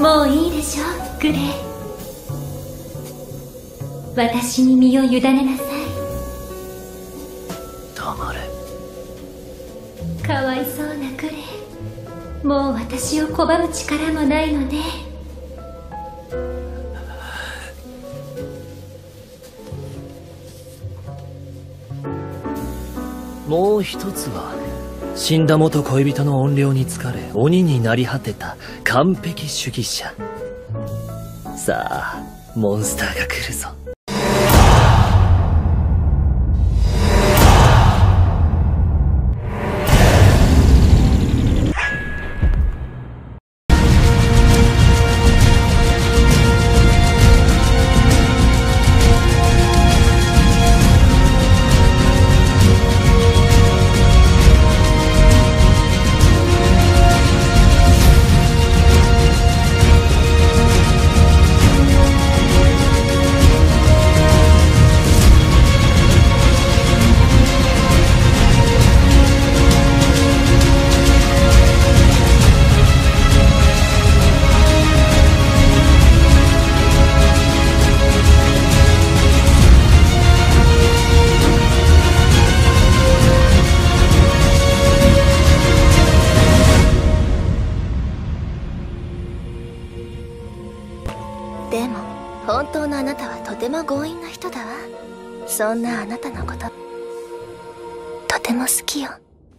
もういいでしょグレイ私に身を委ねなさい。黙れ。かわいそうなグレイもう私を拒む力もないのね。もう一つは死んだ元恋人の怨霊に疲れ鬼になり果てた完璧主義者。さあモンスターが来るぞ。でも本当のあなたはとても強引な人だわ。そんなあなたのこととても好きよ。